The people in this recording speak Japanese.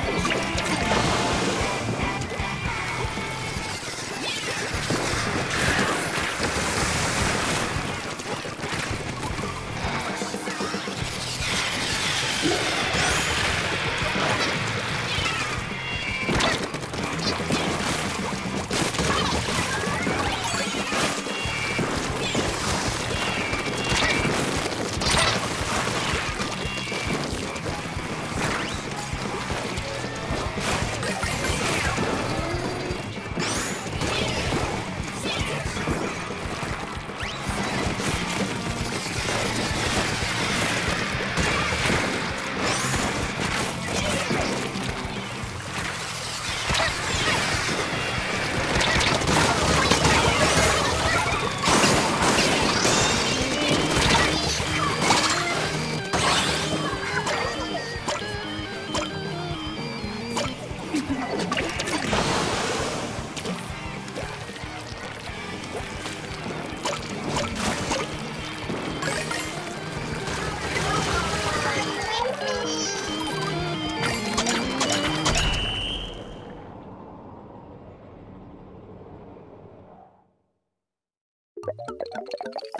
フフフフ。あっ。